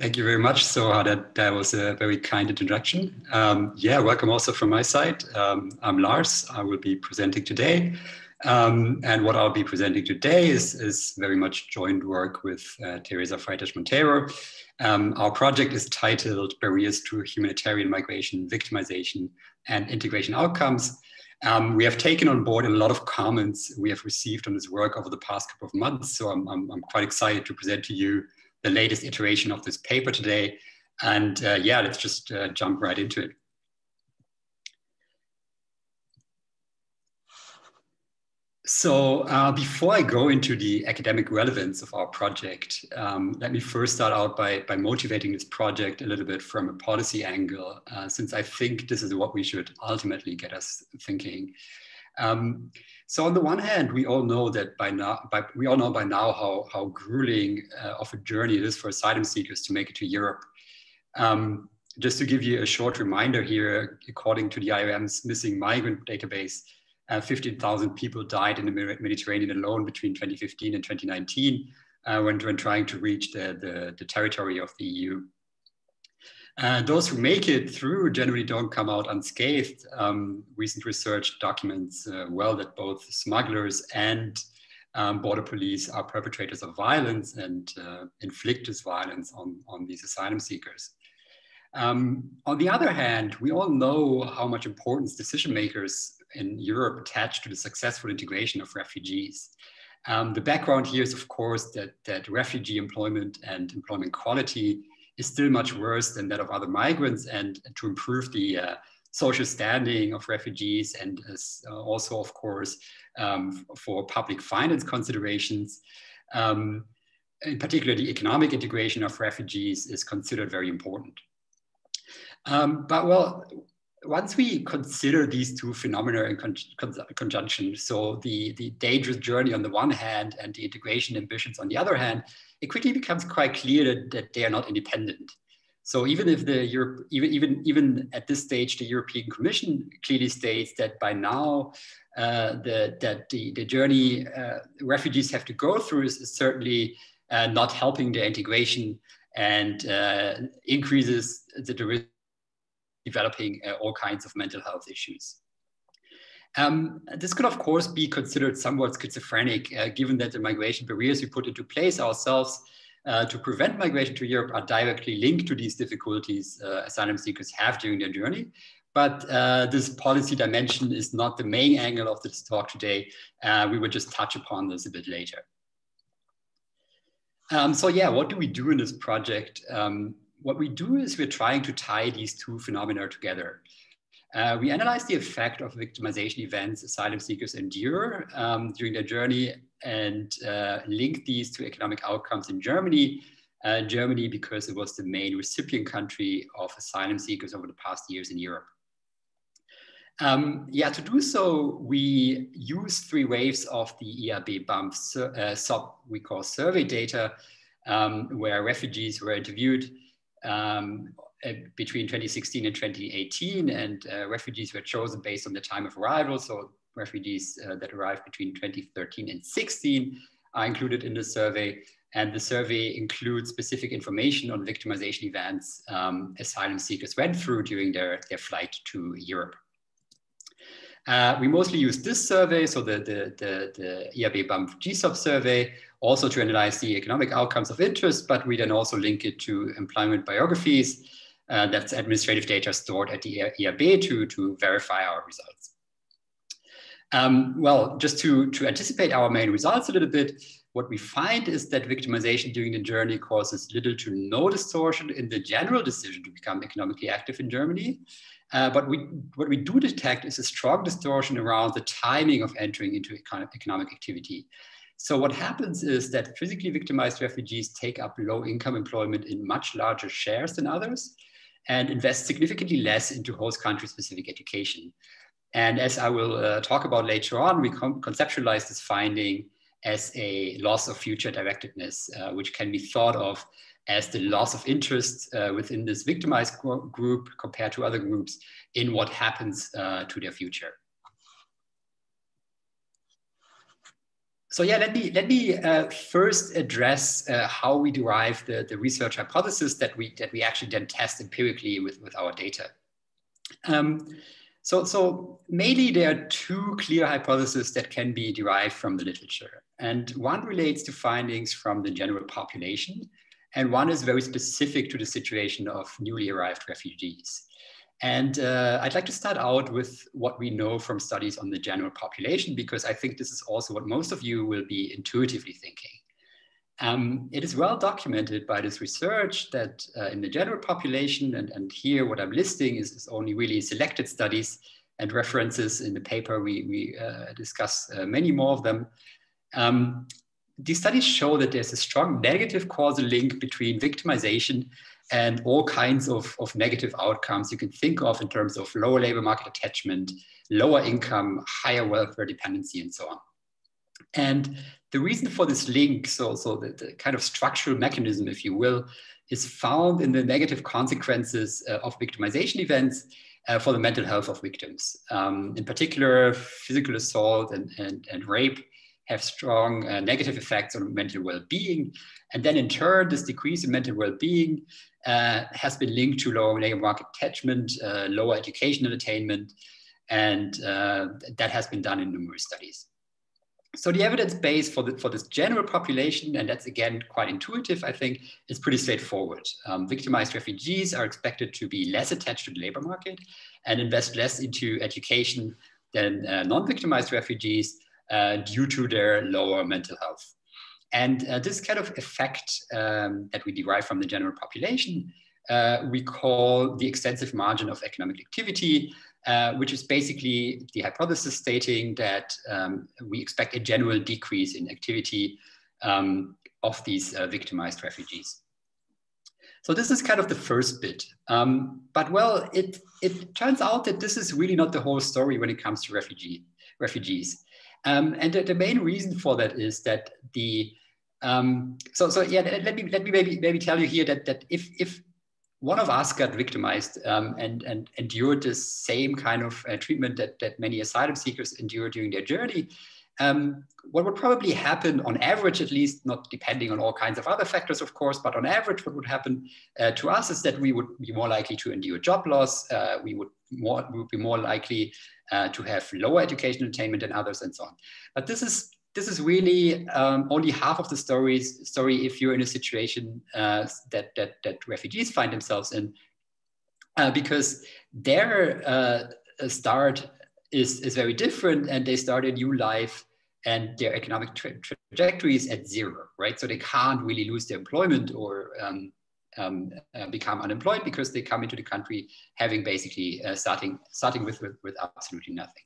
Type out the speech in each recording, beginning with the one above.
Thank you very much. So that, that was a very kind introduction. Um, yeah, welcome also from my side. Um, I'm Lars. I will be presenting today. Um, and what I'll be presenting today is, is very much joint work with uh, Teresa Freitas Monteiro. Um, our project is titled Barriers to Humanitarian Migration, Victimization, and Integration Outcomes. Um, we have taken on board a lot of comments we have received on this work over the past couple of months. So I'm, I'm, I'm quite excited to present to you the latest iteration of this paper today. And uh, yeah, let's just uh, jump right into it. So uh, before I go into the academic relevance of our project, um, let me first start out by, by motivating this project a little bit from a policy angle, uh, since I think this is what we should ultimately get us thinking. Um, so on the one hand, we all know that by now, by, we all know by now how, how grueling uh, of a journey it is for asylum seekers to make it to Europe. Um, just to give you a short reminder here, according to the IOM's missing migrant database, uh, 15,000 people died in the Mediterranean alone between 2015 and 2019 uh, when, when trying to reach the, the, the territory of the EU. Uh, those who make it through generally don't come out unscathed. Um, recent research documents uh, well that both smugglers and um, border police are perpetrators of violence and uh, inflict this violence on, on these asylum seekers. Um, on the other hand, we all know how much importance decision makers in Europe attach to the successful integration of refugees. Um, the background here is, of course, that, that refugee employment and employment quality is still much worse than that of other migrants and to improve the uh, social standing of refugees and uh, also, of course, um, for public finance considerations. Um, in particular, the economic integration of refugees is considered very important. Um, but well, once we consider these two phenomena in con con conjunction, so the, the dangerous journey on the one hand and the integration ambitions on the other hand, it quickly becomes quite clear that, that they are not independent. So even if the Europe, even even even at this stage, the European Commission clearly states that by now, uh, the, that the the journey uh, refugees have to go through is, is certainly uh, not helping their integration and uh, increases the risk developing uh, all kinds of mental health issues. Um, this could, of course, be considered somewhat schizophrenic, uh, given that the migration barriers we put into place ourselves uh, to prevent migration to Europe are directly linked to these difficulties uh, asylum seekers have during their journey. But uh, this policy dimension is not the main angle of this talk today. Uh, we will just touch upon this a bit later. Um, so yeah, what do we do in this project? Um, what we do is we're trying to tie these two phenomena together. Uh, we analyze the effect of victimization events asylum seekers endure um, during their journey and uh, link these to economic outcomes in Germany. Uh, Germany, because it was the main recipient country of asylum seekers over the past years in Europe. Um, yeah, to do so, we use three waves of the IAB BAMF uh, sub we call survey data, um, where refugees were interviewed um, uh, between 2016 and 2018, and uh, refugees were chosen based on the time of arrival. So refugees uh, that arrived between 2013 and 16 are included in the survey. And the survey includes specific information on victimization events um, asylum seekers went through during their, their flight to Europe. Uh, we mostly use this survey, so the, the, the, the IAB BAMF GSOEP survey, also to analyze the economic outcomes of interest, but we then also link it to employment biographies. Uh, that's administrative data stored at the IAB to, to verify our results. Um, well, just to, to anticipate our main results a little bit, what we find is that victimization during the journey causes little to no distortion in the general decision to become economically active in Germany. Uh, but we, what we do detect is a strong distortion around the timing of entering into economic activity. So what happens is that physically victimized refugees take up low income employment in much larger shares than others and invest significantly less into host country specific education. And as I will uh, talk about later on, we conceptualize this finding as a loss of future directedness, uh, which can be thought of as the loss of interest uh, within this victimized group compared to other groups in what happens uh, to their future. So yeah, let me let me uh, first address uh, how we derive the, the research hypothesis that we that we actually then test empirically with, with our data. Um, so, so mainly there are two clear hypotheses that can be derived from the literature. And one relates to findings from the general population, and one is very specific to the situation of newly arrived refugees. And uh, I'd like to start out with what we know from studies on the general population, because I think this is also what most of you will be intuitively thinking. Um, it is well documented by this research that uh, in the general population, and, and here what I'm listing is, is, only really selected studies and references in the paper, we, we uh, discuss uh, many more of them. Um, these studies show that there's a strong negative causal link between victimization and all kinds of, of negative outcomes you can think of in terms of lower labor market attachment, lower income, higher welfare dependency, and so on. And the reason for this link, so, so the, the kind of structural mechanism, if you will, is found in the negative consequences uh, of victimization events uh, for the mental health of victims. Um, in particular, physical assault and, and, and rape have strong uh, negative effects on mental well-being. And then in turn, this decrease in mental well-being uh, has been linked to lower labor market attachment, uh, lower educational attainment, and uh, that has been done in numerous studies. So the evidence base for, the, for this general population, and that's again quite intuitive, I think, is pretty straightforward. Um, victimized refugees are expected to be less attached to the labor market and invest less into education than uh, non-victimized refugees due to their lower mental health. And uh, this kind of effect um, that we derive from the general population, uh, we call the extensive margin of economic activity, uh, which is basically the hypothesis stating that um, we expect a general decrease in activity um, of these uh, victimized refugees. So this is kind of the first bit. Um, but well, it, it turns out that this is really not the whole story when it comes to refugee, refugees. Um, and the, the, main reason for that is that the um, so so yeah let me let me maybe maybe tell you here that that if if one of us got victimized um, and and endured the same kind of uh, treatment that that many asylum seekers endure during their journey. Um, what would probably happen on average, at least, not depending on all kinds of other factors, of course, but on average, what would happen uh, to us is that we would be more likely to endure job loss. Uh, we would more would be more likely uh, to have lower educational attainment than others and so on. But this is this is really um, only half of the stories, story if you're in a situation uh, that, that, that refugees find themselves in, uh, because their uh, start is, is very different and they start a new life and their economic tra trajectory is at zero, right? So they can't really lose their employment or um, um, uh, become unemployed because they come into the country having basically uh, starting starting with, with, with absolutely nothing.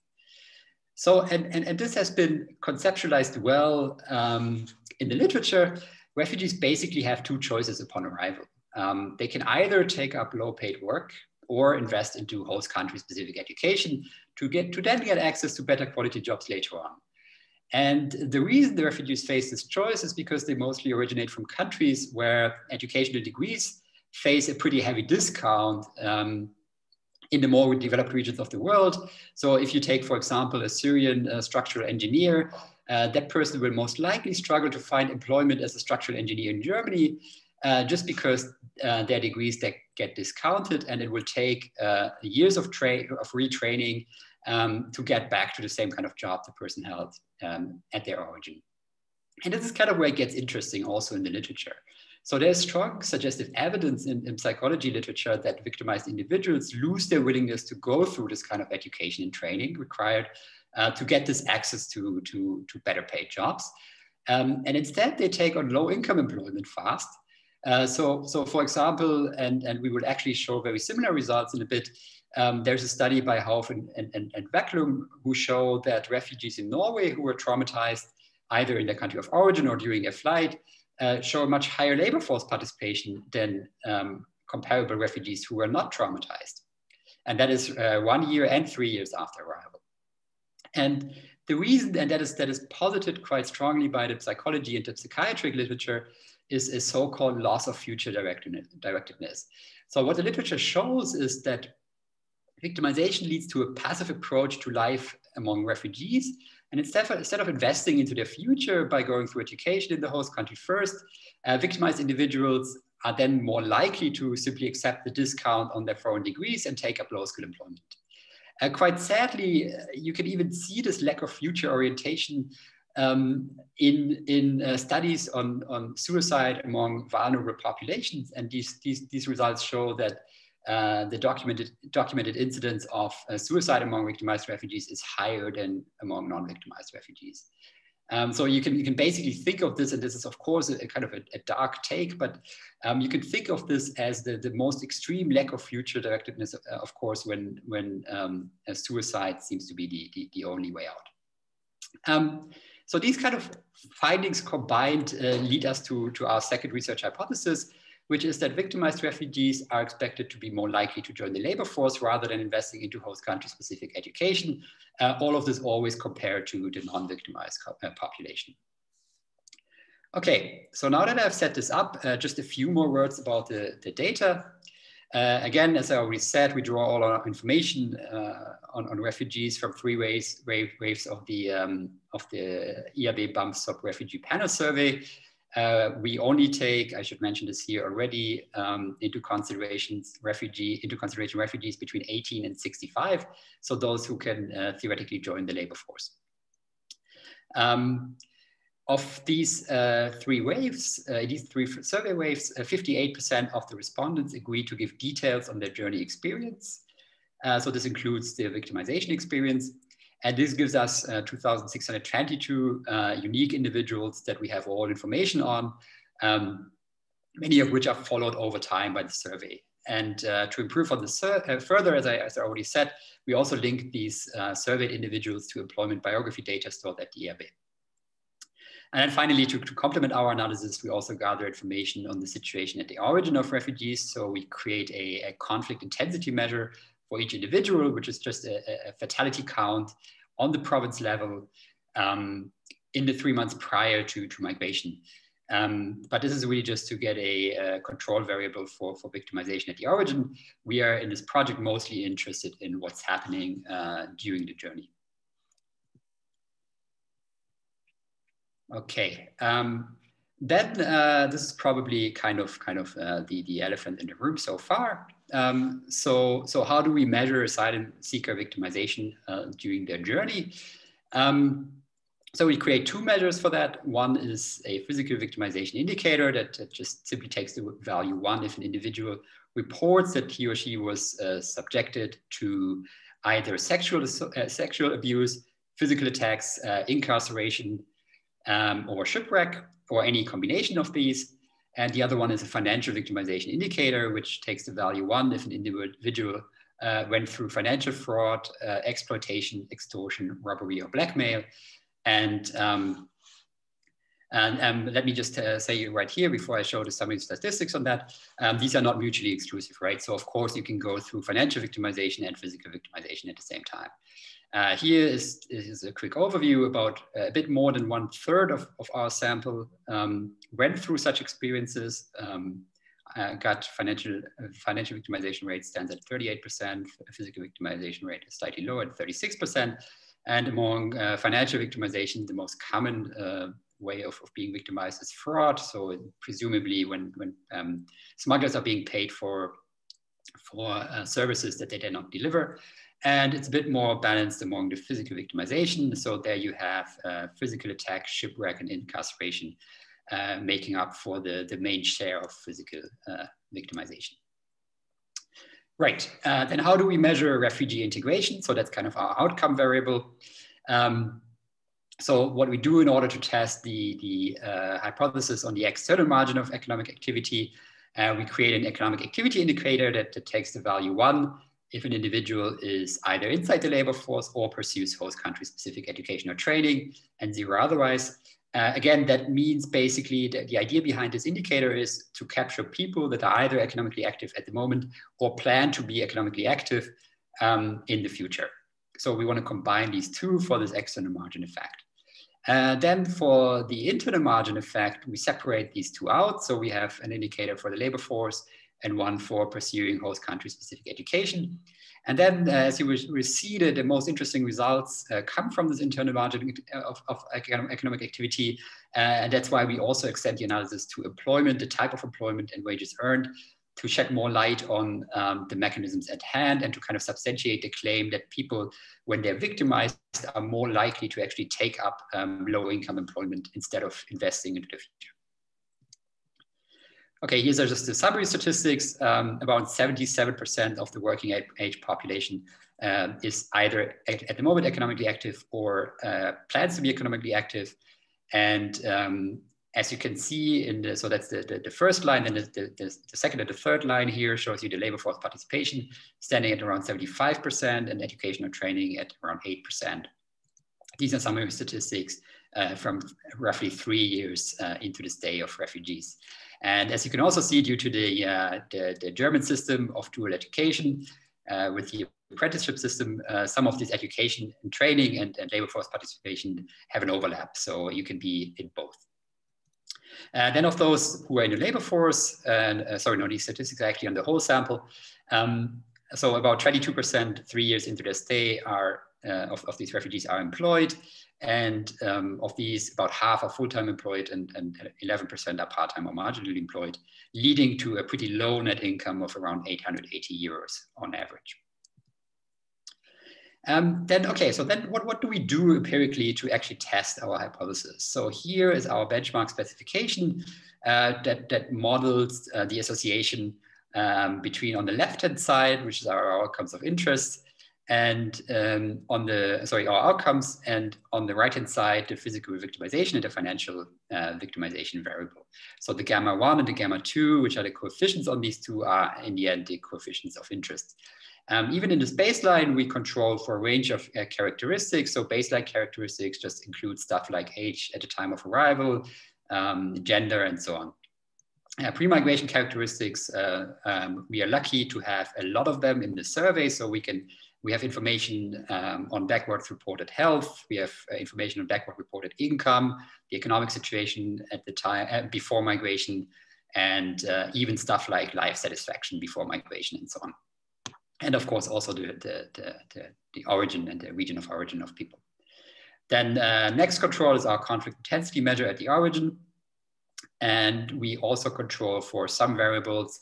So and, and, and this has been conceptualized well um, in the literature. Refugees basically have two choices upon arrival. Um, they can either take up low paid work or invest into host country specific education to get to then get access to better quality jobs later on. And the reason the refugees face this choice is because they mostly originate from countries where educational degrees face a pretty heavy discount um, in the more developed regions of the world. So if you take, for example, a Syrian uh, structural engineer, uh, that person will most likely struggle to find employment as a structural engineer in Germany uh, just because uh, their degrees that get discounted and it will take uh, years of, of retraining um, to get back to the same kind of job the person held um, at their origin. And this is kind of where it gets interesting also in the literature. So there's strong suggestive evidence in, in, psychology literature that victimized individuals lose their willingness to go through this kind of education and training required uh, to get this access to, to, to better paid jobs. Um, and instead they take on low income employment fast. Uh, so, so for example, and, and we will actually show very similar results in a bit, um, there's a study by Hauff and, and, and who show that refugees in Norway who were traumatized either in their country of origin or during a flight uh, show a much higher labor force participation than um, comparable refugees who were not traumatized. And that is uh, one year and three years after arrival. And the reason, and that is, that is posited quite strongly by the psychology and the psychiatric literature, is a so-called loss of future directedness. So what the literature shows is that victimization leads to a passive approach to life among refugees And instead of, instead of investing into their future by going through education in the host country first, uh, victimized individuals are then more likely to simply accept the discount on their foreign degrees and take up low skill employment. Uh, quite sadly, uh, you can even see this lack of future orientation um, in, in uh, studies on, on suicide among vulnerable populations. And these, these, these results show that uh, the documented, documented incidence of uh, suicide among victimized refugees is higher than among non-victimized refugees. Um, so you can, you can basically think of this, and this is of course a, a kind of a, a, dark take, but um, you can think of this as the, the most extreme lack of future directedness, uh, of course, when, when um, suicide seems to be the, the, the only way out. Um, so these kind of findings combined uh, lead us to, to our second research hypothesis, which is that victimized refugees are expected to be more likely to join the labor force rather than investing into host country specific education. Uh, all of this always compared to the non-victimized uh, population. Okay, so now that I've set this up, uh, just a few more words about the, the data. Uh, again, as I already said, we draw all our information uh, on, on, refugees from three waves, wave, waves of the, um, of the IAB BAMF SOEP refugee panel survey. Uh, we only take, I should mention this here already, um, into considerations refugee into consideration refugees between 18 and 65, so those who can uh, theoretically join the labor force. Um, of these uh, three waves, uh, these three survey waves, 58% uh, of the respondents agreed to give details on their journey experience. Uh, so this includes the victimization experience, and this gives us uh, 2,622 uh, unique individuals that we have all information on, um, many of which are followed over time by the survey. And uh, to improve on this uh, further, as I, as I, already said, we also link these uh, surveyed individuals to employment biography data stored at the IAB. And then finally, to, to, complement our analysis, we also gather information on the situation at the origin of refugees. So we create a, a conflict intensity measure for each individual, which is just a, a fatality count on the province level um, in the three months prior to, to migration. Um, but this is really just to get a, a, control variable for, for victimization at the origin. We are in this project mostly interested in what's happening uh, during the journey. Okay, um, then uh, this is probably kind of kind of uh, the, the elephant in the room so far. Um, so, so how do we measure asylum seeker victimization uh, during their journey? Um, so we create two measures for that. One is a physical victimization indicator that, that, just simply takes the value one if an individual reports that he or she was uh, subjected to either sexual, uh, sexual abuse, physical attacks, uh, incarceration, um, or shipwreck, or any combination of these. And the other one is a financial victimization indicator, which takes the value one if an individual uh, went through financial fraud, uh, exploitation, extortion, robbery, or blackmail. And, um, and um, let me just uh, say right here before I show the summary statistics on that, um, these are not mutually exclusive, right? So of course you can go through financial victimization and physical victimization at the same time. Uh, here is, is a quick overview about a bit more than one third of, of our sample um, went through such experiences. Um, uh, got financial uh, financial victimization rate stands at 38%, physical victimization rate is slightly lower at 36%. And among uh, financial victimization, the most common uh, way of, of being victimized is fraud. So presumably when, when um, smugglers are being paid for, for uh, services that they did not deliver. And it's a bit more balanced among the physical victimization. So there you have uh, physical attack, shipwreck, and incarceration uh, making up for the, the main share of physical uh, victimization. Right, uh, then how do we measure refugee integration? So that's kind of our outcome variable. Um, so what we do in order to test the, the uh, hypothesis on the external margin of economic activity, uh, we create an economic activity indicator that, that takes the value one if an individual is either inside the labor force or pursues host country specific education or training and zero otherwise. Uh, again, that means basically that the idea behind this indicator is to capture people that are either economically active at the moment or plan to be economically active um, in the future. So we want to combine these two for this external margin effect. Uh, then for the internal margin effect, we separate these two out. So we have an indicator for the labor force and one for pursuing host country specific education. And then, uh, as you will see, the, the most interesting results uh, come from this internal margin of, of economic activity. Uh, and that's why we also extend the analysis to employment, the type of employment and wages earned, to shed more light on um, the mechanisms at hand and to kind of substantiate the claim that people, when they're victimized, are more likely to actually take up um, low income employment instead of investing into the future. Okay, here's just the summary statistics. Um, about 77% of the working age population uh, is either at, the moment economically active or uh, plans to be economically active. And um, as you can see in the, so that's the, the, the first line and the, the, the, second and the third line here shows you the labor force participation standing at around 75% and educational training at around 8%. These are summary statistics uh, from roughly three years uh, into this day of refugees. And as you can also see, due to the, uh, the, the, German system of dual education, uh, with the apprenticeship system, uh, some of this education and training and, and, labor force participation have an overlap. So you can be in both. Uh, then of those who are in the labor force, and uh, sorry, no, these statistics actually on the whole sample. Um, so about 22% three years into their stay are uh, of, of these refugees are employed. And um, of these, about half are full-time employed and, and 11% are part-time or marginally employed, leading to a pretty low net income of around 880 euros on average. Um, then, okay, so then what, what do we do empirically to actually test our hypothesis? So here is our benchmark specification uh, that, that models uh, the association um, between on the left-hand side, which is our outcomes of interest, and um, on the, sorry, our outcomes, and on the right-hand side, the physical victimization and the financial uh, victimization variable. So the gamma one and the gamma two, which are the coefficients on these two are in the end the coefficients of interest. Um, even in this baseline, we control for a range of uh, characteristics. So baseline characteristics just include stuff like age at the time of arrival, um, gender, and so on. Uh, pre-migration characteristics, uh, um, we are lucky to have a lot of them in the survey, so we can we have information um, on backward reported health. We have uh, information on backward reported income, the economic situation at the time uh, before migration, and uh, even stuff like life satisfaction before migration and so on. And of course, also the, the, the, the, the origin and the region of origin of people. Then uh, next control is our conflict intensity measure at the origin. And we also control for some variables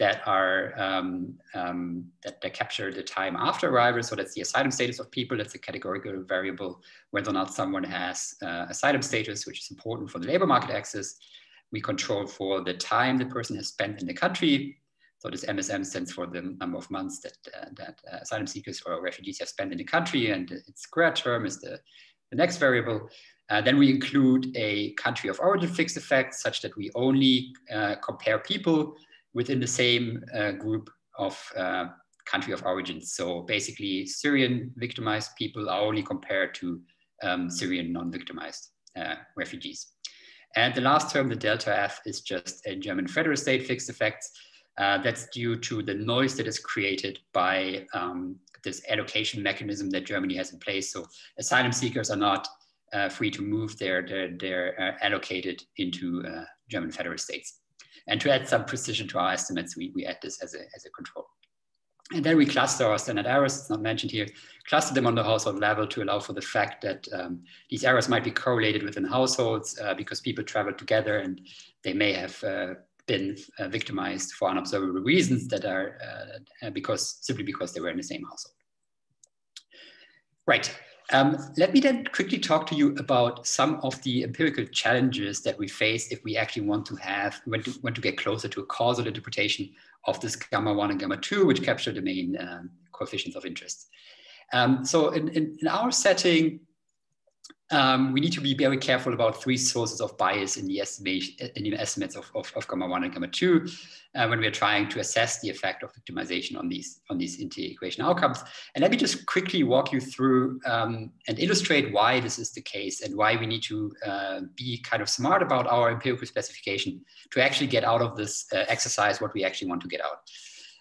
that are um, um, that, that, capture the time after arrival. So that's the asylum status of people. That's a categorical variable, whether or not someone has uh, asylum status, which is important for the labor market access. We control for the time the person has spent in the country. So this MSM stands for the number of months that, uh, that uh, asylum seekers or refugees have spent in the country, and its square term is the, the next variable. Uh, then we include a country of origin fixed effect such that we only uh, compare people within the same uh, group of uh, country of origin. So basically, Syrian victimized people are only compared to um, Syrian non-victimized uh, refugees. And the last term, the delta F, is just a German federal state fixed effects. Uh, that's due to the noise that is created by um, this allocation mechanism that Germany has in place. So asylum seekers are not uh, free to move. They're, they're, they're uh, allocated into German federal states. And to add some precision to our estimates, we, we add this as a, as a control. And then we cluster our standard errors, it's not mentioned here, cluster them on the household level to allow for the fact that um, these errors might be correlated within households uh, because people travel together and they may have uh, been uh, victimized for unobservable reasons that are uh, because simply because they were in the same household. Right. Um, let me then quickly talk to you about some of the empirical challenges that we face if we actually want to have, want to, want to get closer to a causal interpretation of this gamma 1 and gamma 2, which capture the main um, coefficients of interest. Um, so in, in, in, our setting, um, we need to be very careful about three sources of bias in the estimation in the estimates of, of, of gamma one and gamma two uh, when we're trying to assess the effect of victimization on these on these integration outcomes. And let me just quickly walk you through um, and illustrate why this is the case and why we need to uh, be kind of smart about our empirical specification to actually get out of this uh, exercise what we actually want to get out.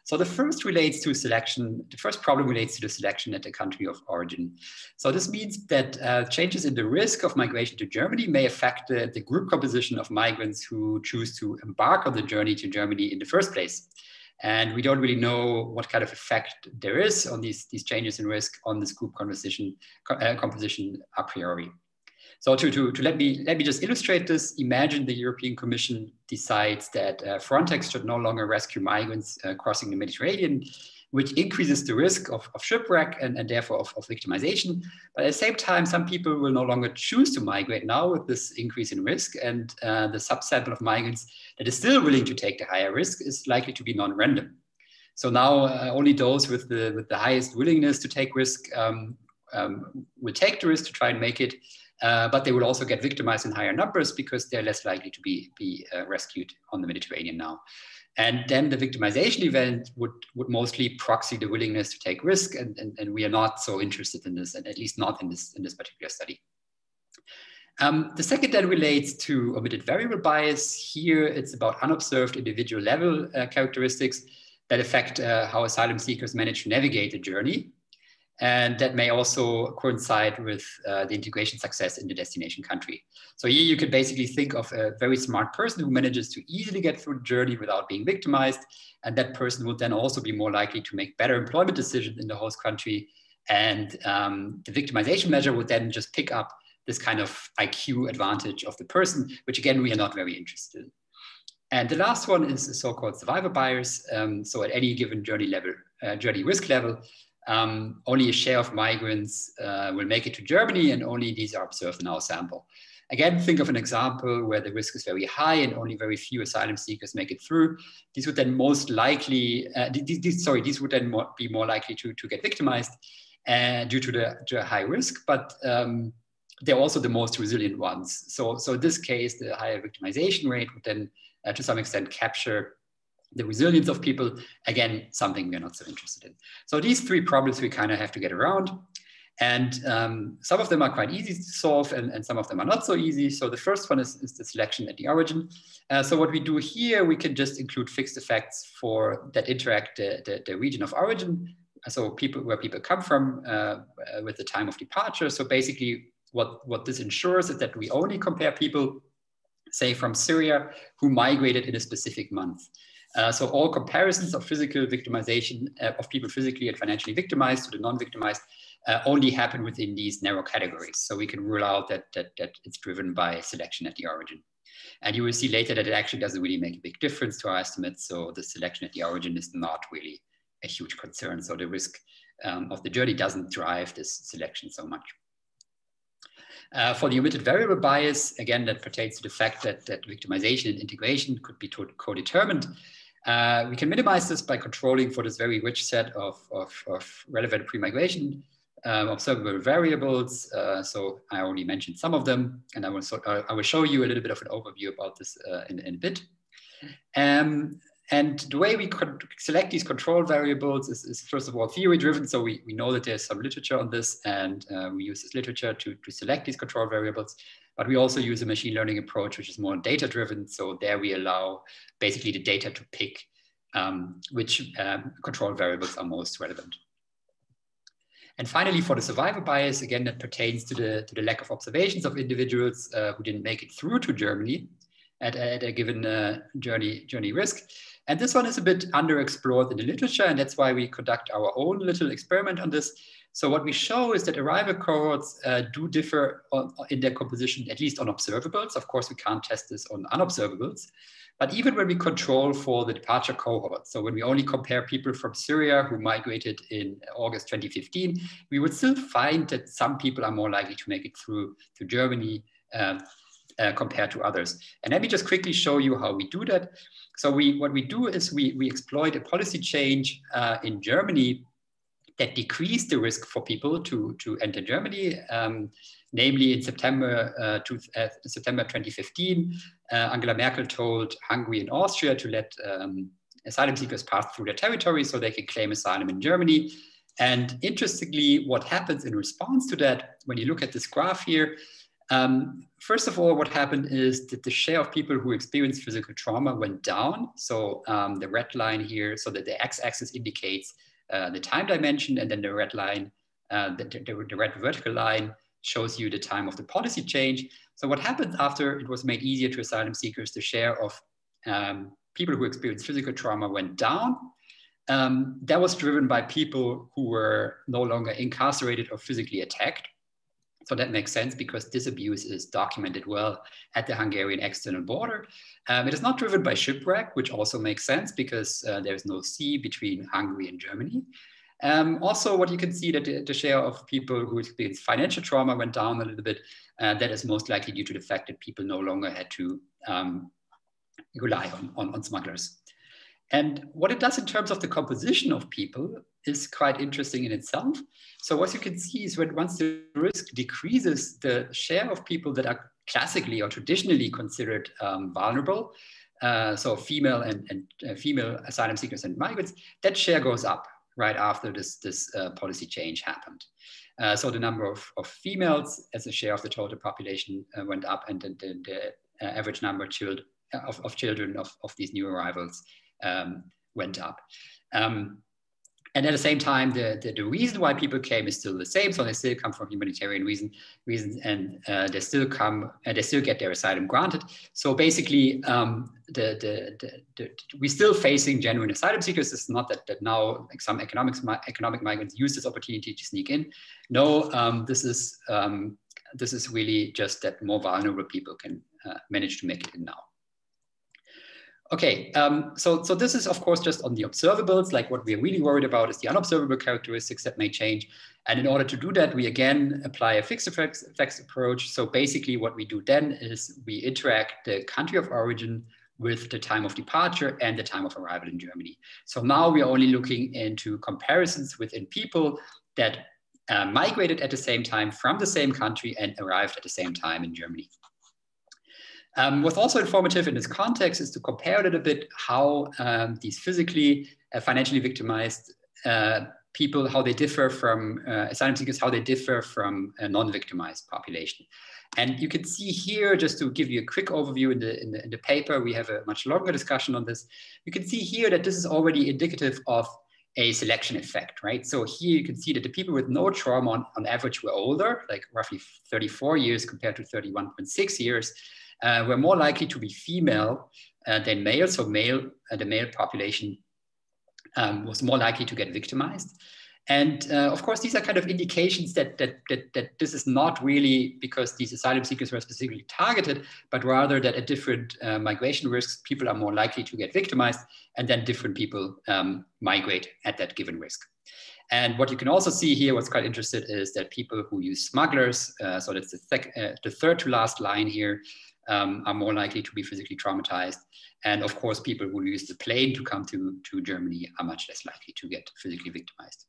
So the first relates to selection. The first problem relates to the selection at the country of origin. So this means that uh, changes in the risk of migration to Germany may affect the, the, group composition of migrants who choose to embark on the journey to Germany in the first place. And we don't really know what kind of effect there is on these, these changes in risk on this group composition, uh, composition a priori. So to, to, to let, me, let me just illustrate this, imagine the European Commission decides that uh, Frontex should no longer rescue migrants uh, crossing the Mediterranean, which increases the risk of, of shipwreck and, and therefore of, of, victimization. But at the same time, some people will no longer choose to migrate now with this increase in risk. And uh, the subsample of migrants that is still willing to take the higher risk is likely to be non-random. So now uh, only those with the, with the highest willingness to take risk um, um, will take the risk to try and make it. Uh, but they will also get victimized in higher numbers because they're less likely to be, be uh, rescued on the Mediterranean now. And then the victimization event would, would mostly proxy the willingness to take risk. And, and, and we are not so interested in this, and at least not in this, in this particular study. Um, the second then relates to omitted variable bias. Here it's about unobserved individual level uh, characteristics that affect uh, how asylum seekers manage to navigate the journey. And that may also coincide with uh, the integration success in the destination country. So here you could basically think of a very smart person who manages to easily get through the journey without being victimized. And that person would then also be more likely to make better employment decisions in the host country. And um, the victimization measure would then just pick up this kind of IQ advantage of the person, which again, we are not very interested in. And the last one is the so-called survivor bias. Um, so at any given journey level, uh, journey risk level, um, only a share of migrants uh, will make it to Germany and only these are observed in our sample. Again, think of an example where the risk is very high and only very few asylum seekers make it through. These would then most likely, uh, these, these, sorry, these would then more, be more likely to, to get victimized uh, due to the, to high risk, but um, they're also the most resilient ones. So, so in this case, the higher victimization rate would then uh, to some extent capture the resilience of people, again, something we're not so interested in. So these three problems we kind of have to get around. And um, some of them are quite easy to solve and, and some of them are not so easy. So the first one is, is the selection at the origin. Uh, so what we do here, we can just include fixed effects for that interact the, the, the region of origin. So people where people come from uh, uh with the time of departure. So basically what, what this ensures is that we only compare people say from Syria who migrated in a specific month. Uh, so all comparisons of physical victimization uh, of people physically and financially victimized to the non-victimized uh, only happen within these narrow categories. So we can rule out that, that, that it's driven by selection at the origin. And you will see later that it actually doesn't really make a big difference to our estimates. So the selection at the origin is not really a huge concern. So the risk um, of the journey doesn't drive this selection so much. Uh, for the omitted variable bias, again, that pertains to the fact that, that victimization and integration could be co-determined. Uh, we can minimize this by controlling for this very rich set of, of, of relevant pre-migration um, observable variables. Uh, so I already mentioned some of them, and I will, so, uh, I will show you a little bit of an overview about this uh, in, in a bit. Um, and the way we could select these control variables is, is, first of all theory driven. So we, we know that there's some literature on this and uh, we use this literature to, to select these control variables. But we also use a machine learning approach, which is more data driven. So there we allow basically the data to pick um, which um, control variables are most relevant. And finally, for the survivor bias, again, that pertains to the, to the lack of observations of individuals uh, who didn't make it through to Germany at, at a given uh, journey, journey risk. And this one is a bit underexplored in the literature, and that's why we conduct our own little experiment on this. So what we show is that arrival cohorts uh, do differ on, in their composition, at least on observables. Of course, we can't test this on unobservables. But even when we control for the departure cohort, so when we only compare people from Syria who migrated in August 2015, we would still find that some people are more likely to make it through to Germany um, uh, compared to others. And let me just quickly show you how we do that. So we, what we do is we, we exploit a policy change uh, in Germany that decreased the risk for people to, to enter Germany. Um, namely, in September, uh, to, uh, September 2015, uh, Angela Merkel told Hungary and Austria to let um, asylum seekers pass through their territory so they can claim asylum in Germany. And interestingly, what happens in response to that, when you look at this graph here, um, first of all, what happened is that the share of people who experienced physical trauma went down. So um, the red line here, so that the x-axis indicates uh, the time dimension, and then the red line, uh, the, the, the, red vertical line shows you the time of the policy change. So what happened after it was made easier to asylum seekers, the share of um, people who experienced physical trauma went down. Um, that was driven by people who were no longer incarcerated or physically attacked. So that makes sense because this abuse is documented well at the Hungarian external border. Um, it is not driven by shipwreck, which also makes sense because uh, there's no sea between Hungary and Germany. Um, also, what you can see that the, the, share of people who experienced financial trauma went down a little bit. Uh, that is most likely due to the fact that people no longer had to um, rely on, on, on smugglers. And what it does in terms of the composition of people is quite interesting in itself. So what you can see is when once the risk decreases, the share of people that are classically or traditionally considered um, vulnerable, uh, so female and, and uh, female asylum seekers and migrants, that share goes up right after this, this uh, policy change happened. Uh, so the number of, of females as a share of the total population uh, went up and the, the, the uh, average number of, of, of children of, of these new arrivals um, went up. Um, and at the same time, the, the, the, reason why people came is still the same. So they still come for humanitarian reason, reasons, and uh, they still come and they still get their asylum granted. So basically, um, the, the, the, we're still facing genuine asylum seekers. It's not that, that now like some economics, economic migrants use this opportunity to sneak in. No, um, this is um, this is really just that more vulnerable people can uh, manage to make it in now. Okay, um, so, so this is of course just on the observables, like what we're really worried about is the unobservable characteristics that may change. And in order to do that, we again apply a fixed effects, effects approach. So basically what we do then is we interact the country of origin with the time of departure and the time of arrival in Germany. So now we are only looking into comparisons within people that uh, migrated at the same time from the same country and arrived at the same time in Germany. Um, what's also informative in this context is to compare a little bit how um, these physically, uh, financially victimized uh, people, how they differ from uh, asylum seekers, how they differ from a non-victimized population. And you can see here, just to give you a quick overview in the, in the, in the paper, we have a much longer discussion on this. You can see here that this is already indicative of a selection effect, right? So here you can see that the people with no trauma on, on average were older, like roughly 34 years compared to 31.6 years uh, were more likely to be female uh, than male. So male, uh, the male population um, was more likely to get victimized. And uh, of course, these are kind of indications that, that, that, that, this is not really because these asylum seekers were specifically targeted, but rather that at different uh, migration risks, people are more likely to get victimized, and then different people um, migrate at that given risk. And what you can also see here, what's quite interesting is that people who use smugglers, uh, so that's the, uh, the, third to last line here, um, are more likely to be physically traumatized. And of course, people who use the plane to come to, to Germany are much less likely to get physically victimized.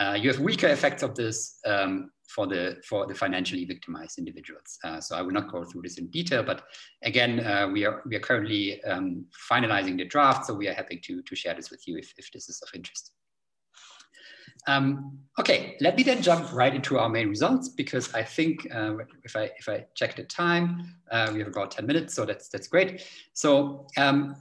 Uh, you have weaker effects of this um, for, the, for the financially victimized individuals. Uh, so I will not go through this in detail, but again, uh, we, are, we are currently um, finalizing the draft, so we are happy to, to share this with you if, if this is of interest. Um, okay, let me then jump right into our main results because I think uh, if I if I check the time, uh, we have about 10 minutes, so that's that's great. So um,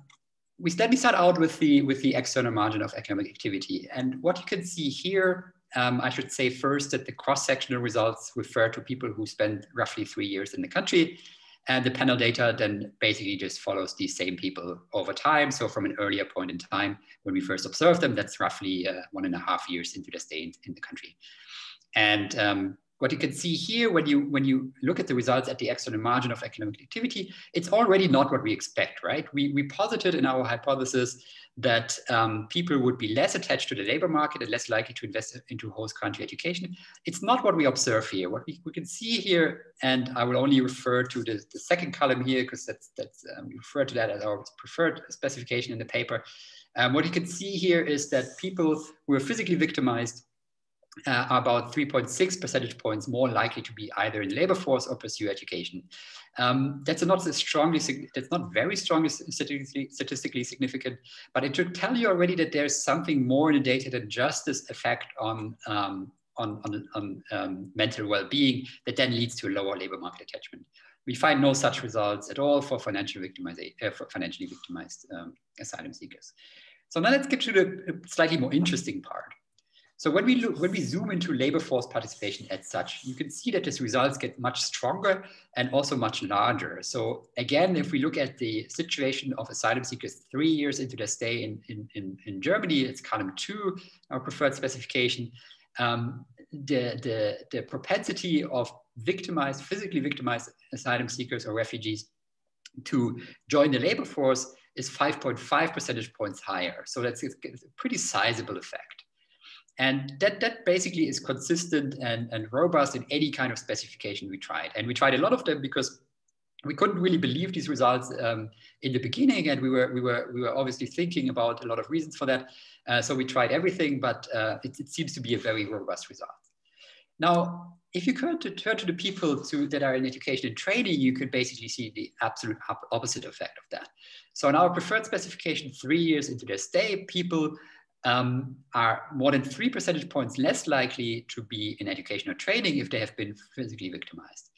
we let me start out with the with the external margin of economic activity, and what you can see here. Um, I should say first that the cross-sectional results refer to people who spend roughly three years in the country, and the panel data then basically just follows these same people over time. So from an earlier point in time, when we first observed them, that's roughly uh, one and a half years into the stay in, in the country. And um, what you can see here when you when you look at the results at the external margin of economic activity, it's already not what we expect, right? We, we posited in our hypothesis that um, people would be less attached to the labor market and less likely to invest into host country education. It's not what we observe here. What we, we can see here, and I will only refer to the, the second column here because that's, that's um, we refer to that as our preferred specification in the paper. Um, what you can see here is that people who are physically victimized uh, are about 3.6 percentage points more likely to be either in labor force or pursue education. Um, that's not strongly, that's not very strongly statistically, statistically, significant, but it should tell you already that there's something more in the data than just this effect on, um, on, on, on um, mental well-being that then leads to a lower labor market attachment. We find no such results at all for, financial uh, for financially victimized um, asylum seekers. So now let's get to the slightly more interesting part. So when we look, when we zoom into labor force participation as such, you can see that these results get much stronger and also much larger. So again, if we look at the situation of asylum seekers three years into their stay in, in, in, in Germany, it's column two, our preferred specification, um, the, the, the propensity of victimized, physically victimized asylum seekers or refugees to join the labor force is 5.5 percentage points higher. So that's a pretty sizable effect. And that, that basically is consistent and, and robust in any kind of specification we tried. And we tried a lot of them because we couldn't really believe these results um, in the beginning. And we were, we, were, we were obviously thinking about a lot of reasons for that. Uh, so we tried everything, but uh, it, it, seems to be a very robust result. Now, if you turn to, turn to the people to, that are in education and training, you could basically see the absolute opposite effect of that. So in our preferred specification, three years into their stay, people um, are more than three percentage points less likely to be in education or training if they have been physically victimized.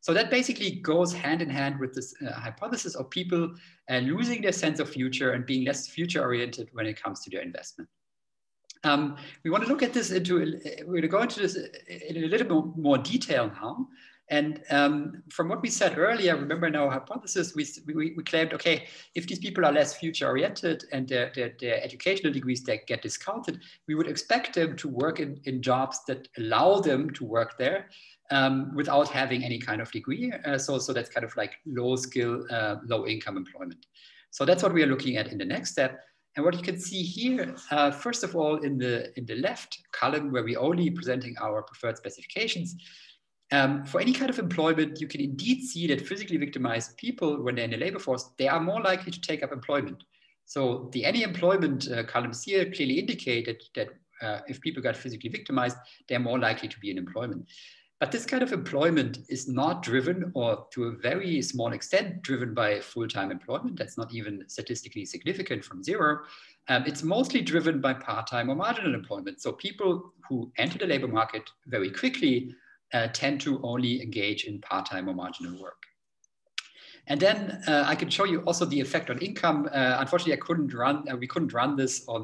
So that basically goes hand in hand with this uh, hypothesis of people uh, losing their sense of future and being less future oriented when it comes to their investment. Um, we want to look at this into, we're going to go into this in a little bit more detail now. And um, from what we said earlier, remember in our hypothesis, we, we, we, claimed, okay, if these people are less future oriented and their, their, their, educational degrees get discounted, we would expect them to work in, in jobs that allow them to work there um, without having any kind of degree. Uh, so, so that's kind of like low skill, uh, low income employment. So that's what we are looking at in the next step. And what you can see here, uh, first of all, in the, in the left column where we only presenting our preferred specifications, um, for any kind of employment, you can indeed see that physically victimized people, when they're in the labor force, they are more likely to take up employment. So the any employment uh, columns here clearly indicated that uh, if people got physically victimized, they're more likely to be in employment. But this kind of employment is not driven, or to a very small extent, driven by full-time employment. That's not even statistically significant from zero. Um, it's mostly driven by part-time or marginal employment. So people who enter the labor market very quickly uh, tend to only engage in part-time or marginal work. And then uh, I can show you also the effect on income. Uh, unfortunately, I couldn't run, uh, we couldn't run this on,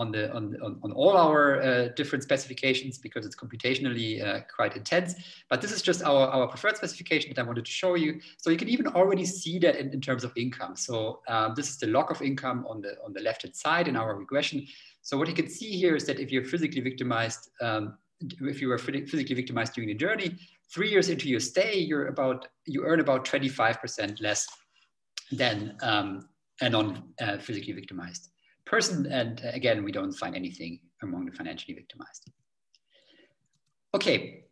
on, the, on, on, on all our uh, different specifications because it's computationally uh, quite intense. But this is just our, our preferred specification that I wanted to show you. So you can even already see that in, in terms of income. So um, this is the log of income on the, on the left-hand side in our regression. So what you can see here is that if you're physically victimized um, if you were physically victimized during the journey, three years into your stay, you're about you earn about 25% less than um, a non-physically uh, victimized person. And again, we don't find anything among the financially victimized. Okay,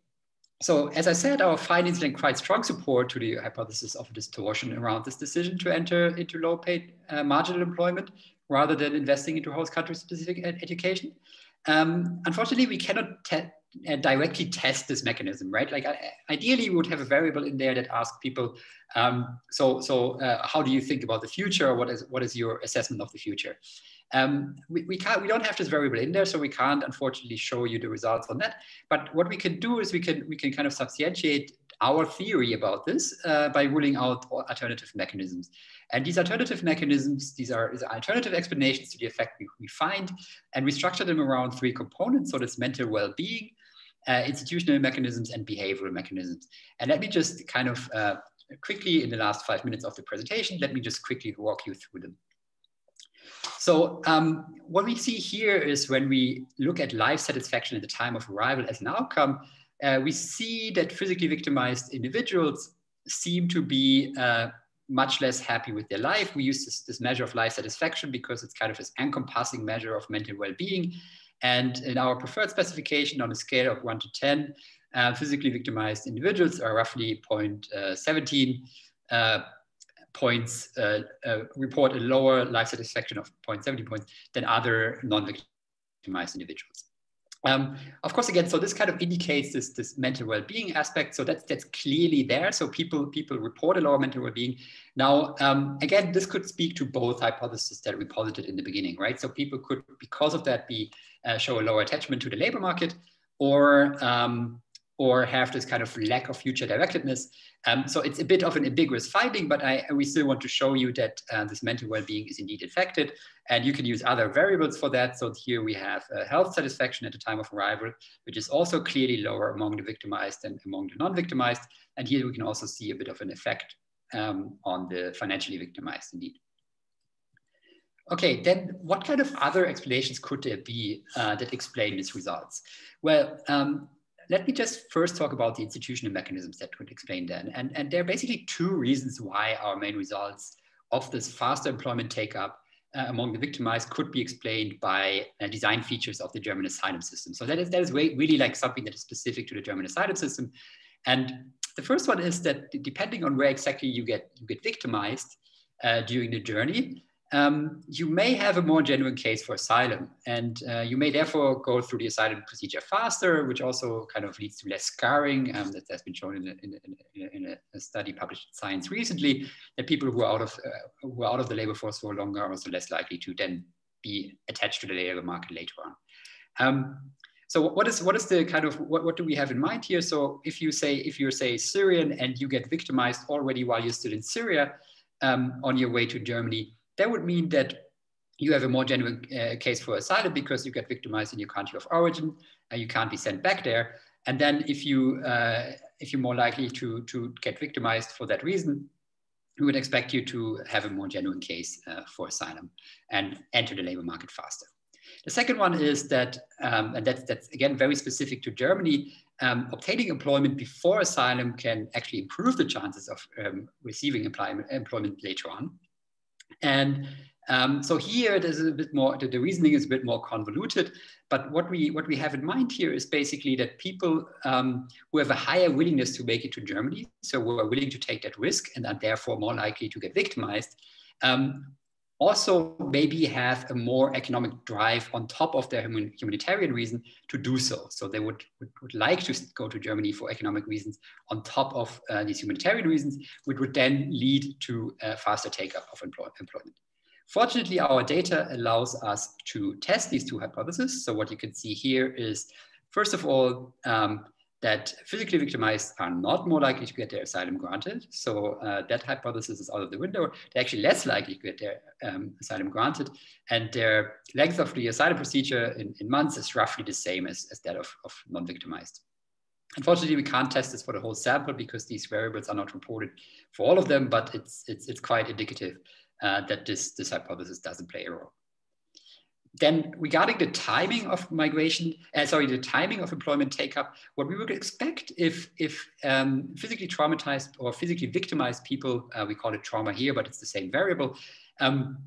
so as I said, our findings lend quite strong support to the hypothesis of distortion around this decision to enter into low-paid uh, marginal employment rather than investing into host country-specific ed education. Um, unfortunately, we cannot uh, directly test this mechanism, right? Like ideally, you would have a variable in there that asks people, um, so so uh, how do you think about the future? What is what is your assessment of the future? Um, we, we can't we don't have this variable in there, so we can't unfortunately show you the results on that. But what we can do is we can we can kind of substantiate our theory about this uh, by ruling out alternative mechanisms. And these alternative mechanisms, these are, these are alternative explanations to the effect we, we, find, and we structure them around three components. So this mental well-being, uh, institutional mechanisms, and behavioral mechanisms. And let me just kind of uh, quickly, in the last five minutes of the presentation, let me just quickly walk you through them. So um, what we see here is when we look at life satisfaction at the time of arrival as an outcome, uh, we see that physically victimized individuals seem to be uh, much less happy with their life. We use this, this measure of life satisfaction because it's kind of this encompassing measure of mental well-being. And in our preferred specification on a scale of one to 10, uh, physically victimized individuals are roughly 0.17 uh, uh, points, uh, uh, report a lower life satisfaction of 0.70 points than other non-victimized individuals. Um, of course, again, so this kind of indicates this, this mental well-being aspect. So that's that's clearly there. So people people report a lower mental well-being. Now, um, again, this could speak to both hypotheses that we posited in the beginning, right? So people could, because of that, be uh, show a lower attachment to the labor market, or um, or have this kind of lack of future directedness. Um, so it's a bit of an ambiguous finding, but I, we still want to show you that uh, this mental well-being is indeed affected. And you can use other variables for that. So here we have uh, health satisfaction at the time of arrival, which is also clearly lower among the victimized than among the non-victimized. And here we can also see a bit of an effect um, on the financially victimized indeed. Okay, then what kind of other explanations could there be uh, that explain these results? Well, um, let me just first talk about the institutional mechanisms that would explain that. And, and there are basically two reasons why our main results of this faster employment take up uh, among the victimized could be explained by uh, design features of the German asylum system. So that is, that is really like something that is specific to the German asylum system. And the first one is that depending on where exactly you get, you get victimized uh, during the journey, um, you may have a more genuine case for asylum. And uh, you may therefore go through the asylum procedure faster, which also kind of leads to less scarring. Um, that has been shown in a, in, a, in a, study published in Science recently, that people who are out of, uh, who are out of the labor force for longer are also less likely to then be attached to the labor market later on. Um, so what is what is the kind of what, what do we have in mind here? So if you say if you're say Syrian and you get victimized already while you're still in Syria um, on your way to Germany, that would mean that you have a more genuine uh, case for asylum because you get victimized in your country of origin and you can't be sent back there. And then if you uh, if you're more likely to to get victimized for that reason, we would expect you to have a more genuine case uh, for asylum and enter the labor market faster. The second one is that, um, and that's, that's again very specific to Germany, um, obtaining employment before asylum can actually improve the chances of um, receiving employment, employment later on. And um, so here, there's a bit more. The, the, reasoning is a bit more convoluted, but what we what we have in mind here is basically that people um, who have a higher willingness to make it to Germany, so who are willing to take that risk and are therefore more likely to get victimized, um, also maybe have a more economic drive on top of their human, humanitarian reason to do so. So they would, would, would, like to go to Germany for economic reasons on top of uh, these humanitarian reasons, which would then lead to a faster take up of employ employment. Fortunately, our data allows us to test these two hypotheses. So what you can see here is, first of all, um, that physically victimized are not more likely to get their asylum granted. So uh, that hypothesis is out of the window. They're actually less likely to get their um, asylum granted. And their length of the asylum procedure in, in months is roughly the same as, as that of, of non-victimized. Unfortunately, we can't test this for the whole sample because these variables are not reported for all of them, but it's, it's, it's quite indicative uh, that this, this hypothesis doesn't play a role. Then regarding the timing of migration, uh, sorry, the timing of employment take up, what we would expect if, if um, physically traumatized or physically victimized people, uh, we call it trauma here, but it's the same variable. Um,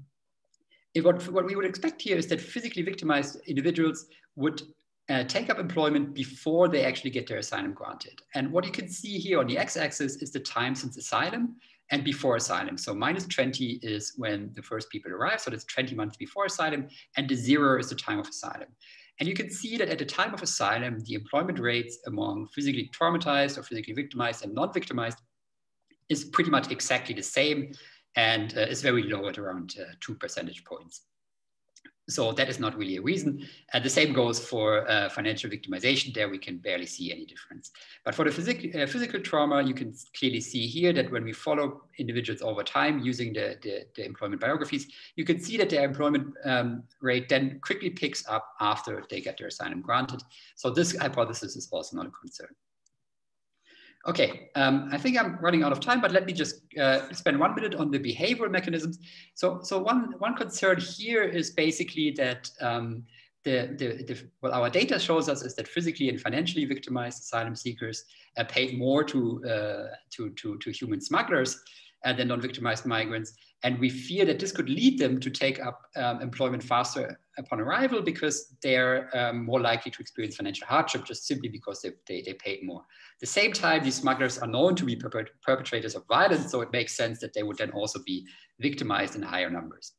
what, what we would expect here is that physically victimized individuals would uh, take up employment before they actually get their asylum granted. And what you can see here on the x-axis is the time since asylum and before asylum. So minus 20 is when the first people arrive. So that's 20 months before asylum. And the zero is the time of asylum. And you can see that at the time of asylum, the employment rates among physically traumatized or physically victimized and non-victimized is pretty much exactly the same and uh, is very low at around uh, two percentage points. So that is not really a reason. And the same goes for uh, financial victimization. There we can barely see any difference. But for the physical, uh, physical trauma, you can clearly see here that when we follow individuals over time using the, the, the employment biographies, you can see that their employment um, rate then quickly picks up after they get their asylum granted. So this hypothesis is also not a concern. Okay, um, I think I'm running out of time, but let me just uh, spend one minute on the behavioral mechanisms. So, so one, one concern here is basically that um, the, the, the, what our data shows us is that physically and financially victimized asylum seekers uh, paid more to, uh, to, to, to human smugglers uh, than non-victimized migrants. And we fear that this could lead them to take up um, employment faster upon arrival because they're um, more likely to experience financial hardship just simply because they, they, they paid more. At the same time, these smugglers are known to be perpetrators of violence, so it makes sense that they would then also be victimized in higher numbers.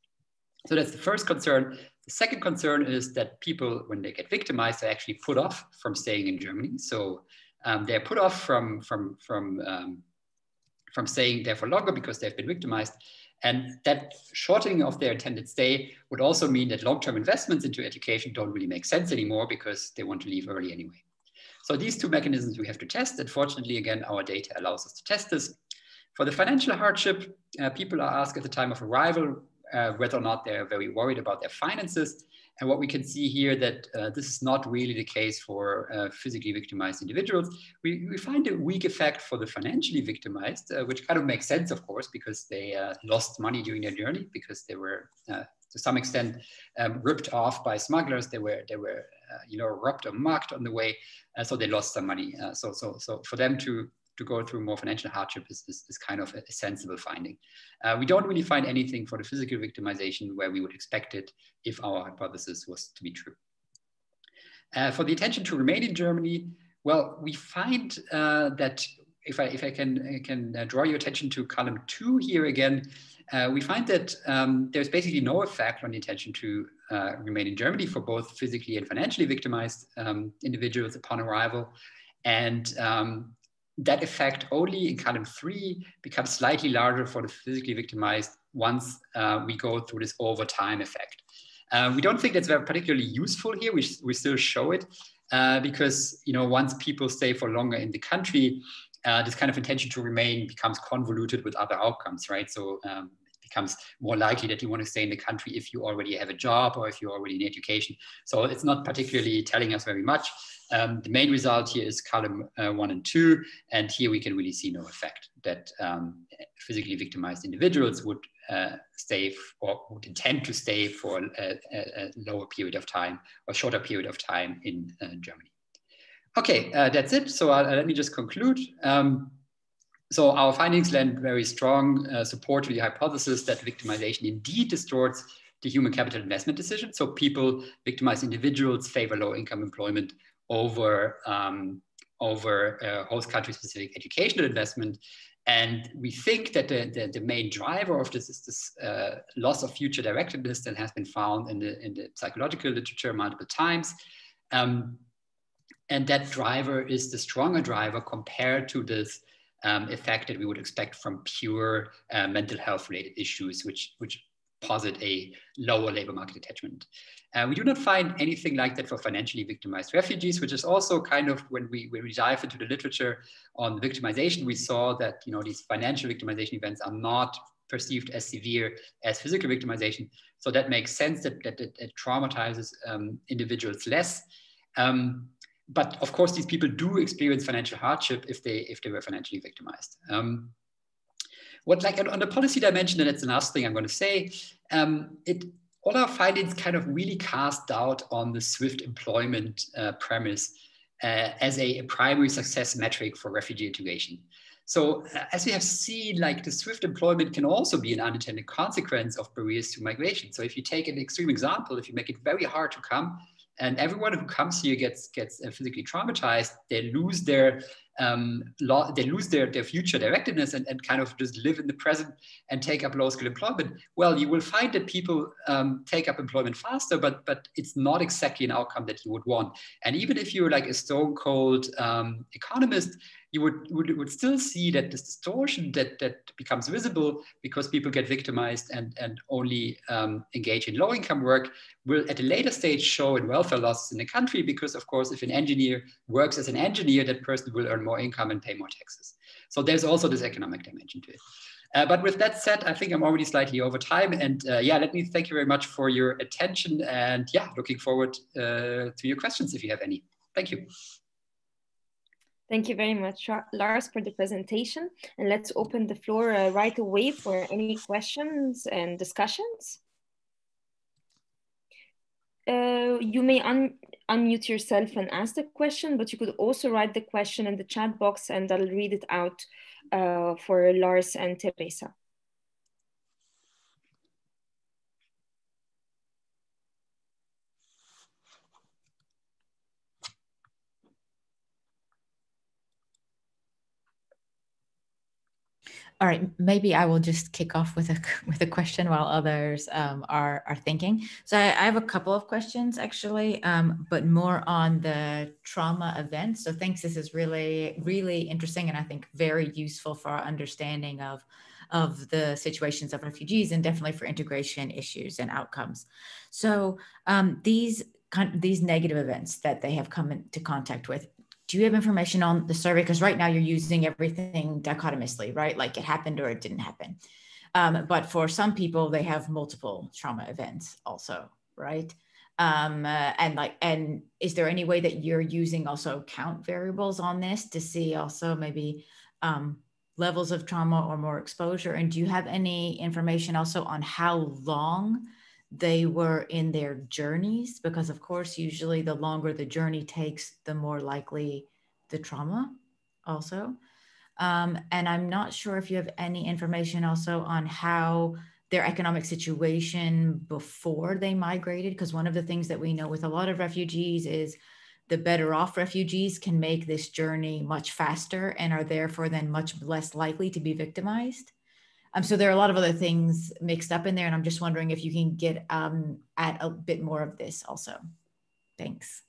So that's the first concern. The second concern is that people, when they get victimized, are actually put off from staying in Germany. So um, they're put off from, from, from, um, from staying there for longer because they've been victimized. And that shortening of their intended stay would also mean that long-term investments into education don't really make sense anymore because they want to leave early anyway. So these two mechanisms we have to test. And fortunately, again, our data allows us to test this. For the financial hardship, uh, people are asked at the time of arrival uh, whether or not they're very worried about their finances. And what we can see here that uh, this is not really the case for uh, physically victimized individuals. We, we find a weak effect for the financially victimized, uh, which kind of makes sense, of course, because they uh, lost money during their journey because they were uh, to some extent um, ripped off by smugglers. They were, they were uh, you know, robbed or mugged on the way. so they lost some money. so, so, so for them to to go through more financial hardship is, is, is kind of a, sensible finding. Uh, we don't really find anything for the physical victimization where we would expect it if our hypothesis was to be true. Uh, for the intention to remain in Germany, well, we find uh, that if I, if I can, can uh, draw your attention to column two here again, uh, we find that um, there's basically no effect on the intention to uh, remain in Germany for both physically and financially victimized um, individuals upon arrival. And um, that effect only in column three becomes slightly larger for the physically victimized once uh, we go through this over time effect. Uh, we don't think that's very particularly useful here. We, we still show it uh, because you know once people stay for longer in the country, uh, this kind of intention to remain becomes convoluted with other outcomes, right? So um, becomes more likely that you want to stay in the country if you already have a job or if you're already in education. So it's not particularly telling us very much. Um, the main result here is column uh, one and two, and here we can really see no effect that um, physically victimized individuals would uh, stay or would intend to stay for a, a, lower period of time or shorter period of time in uh, Germany. Okay, uh, that's it. So uh, let me just conclude. Um, so our findings lend very strong uh, support to the hypothesis that victimization indeed distorts the human capital investment decision. So people, victimized individuals favor low income employment over, um, over uh, host country specific educational investment. And we think that the, the, the main driver of this is this uh, loss of future directedness that has been found in the, in the psychological literature multiple times. Um, and that driver is the stronger driver compared to this um, effect that we would expect from pure uh, mental health related issues, which, which posit a lower labor market attachment. Uh, we do not find anything like that for financially victimized refugees, which is also kind of when we, when we dive into the literature on victimization, we saw that you know these financial victimization events are not perceived as severe as physical victimization. So that makes sense that, that, it traumatizes um, individuals less. Um, but of course, these people do experience financial hardship if they if they were financially victimized. Um, what like on the policy dimension, and that's the last thing I'm going to say, um, it all our findings kind of really cast doubt on the swift employment uh, premise uh, as a, a, primary success metric for refugee integration. So uh, as we have seen, like the swift employment can also be an unintended consequence of barriers to migration. So if you take an extreme example, if you make it very hard to come, and everyone who comes here gets gets uh, physically traumatized, they lose their um, law, they lose their, their future directedness and, and kind of just live in the present and take up low skill employment, well, you will find that people um, take up employment faster, but, but it's not exactly an outcome that you would want. And even if you're like a stone cold um, economist, you would, would, would still see that this distortion that, that becomes visible because people get victimized and, and only um, engage in low income work will at a later stage show in welfare losses in the country because of course if an engineer works as an engineer that person will earn more income and pay more taxes. So there's also this economic dimension to it. Uh, but with that said i think i'm already slightly over time and uh, yeah let me thank you very much for your attention and yeah looking forward uh, to your questions if you have any. Thank you Thank you very much, Lars, for the presentation. And let's open the floor uh, right away for any questions and discussions. Uh, you may un unmute yourself and ask the question, but you could also write the question in the chat box and I'll read it out uh, for Lars and Teresa. All right, maybe I will just kick off with a with a question while others um, are are thinking. So I, I, have a couple of questions actually, um, but more on the trauma events. So thanks. This is really really interesting, and I think very useful for our understanding of of the situations of refugees, and definitely for integration issues and outcomes. So um, these these negative events that they have come into contact with do you have information on the survey? Because right now you're using everything dichotomously, right? Like it happened or it didn't happen. Um, but for some people, they have multiple trauma events also, right? Um, uh, and like, and is there any way that you're using also count variables on this to see also maybe um, levels of trauma or more exposure? And do you have any information also on how long they were in their journeys? Because of course, usually the longer the journey takes, the more likely the trauma also. Um, and I'm not sure if you have any information also on how their economic situation before they migrated, because one of the things that we know with a lot of refugees is the better off refugees can make this journey much faster and are therefore then much less likely to be victimized. Um, so there are a lot of other things mixed up in there, and I'm just wondering if you can get um, at a bit more of this also. Thanks.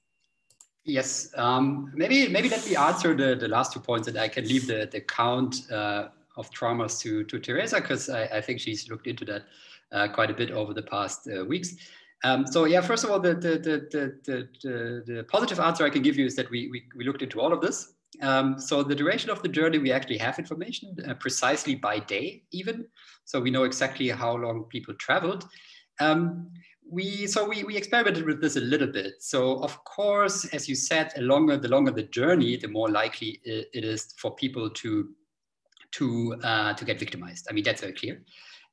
Yes, um, maybe maybe let me answer the, the last two points, and I can leave the the count uh, of traumas to to Teresa because I, I, think she's looked into that uh, quite a bit over the past uh, weeks. Um, so yeah, first of all, the the, the the, the, the, positive answer I can give you is that we, we, we looked into all of this. Um, so the duration of the journey, we actually have information uh, precisely by day even. So we know exactly how long people traveled. Um, we so we, we experimented with this a little bit. So of course, as you said, the longer the longer the journey, the more likely it, is for people to to uh, to get victimized. I mean that's very clear.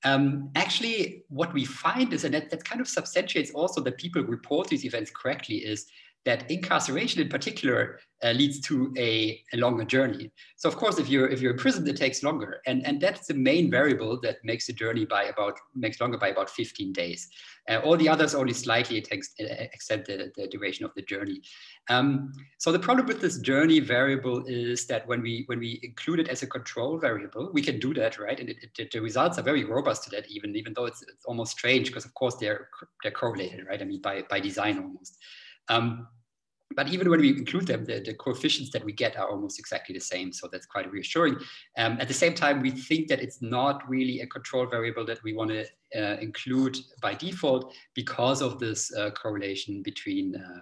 Um, actually, what we find is, and that, that kind of substantiates also that people report these events correctly, is that incarceration in particular uh, leads to a, a, longer journey. So of course, if you're if you're in prison, it takes longer, and and that's the main variable that makes the journey by about makes longer by about 15 days. Uh, all the others only slightly ex extend the, the duration of the journey. Um, so the problem with this journey variable is that when we when we include it as a control variable, we can do that, right? And it, it, the results are very robust to that, even even though it's, it's almost strange because of course they're they're correlated, right? I mean by by design almost. Um, but even when we include them, the, the, coefficients that we get are almost exactly the same. So that's quite reassuring. Um, at the same time, we think that it's not really a control variable that we want to uh, include by default because of this uh, correlation between uh,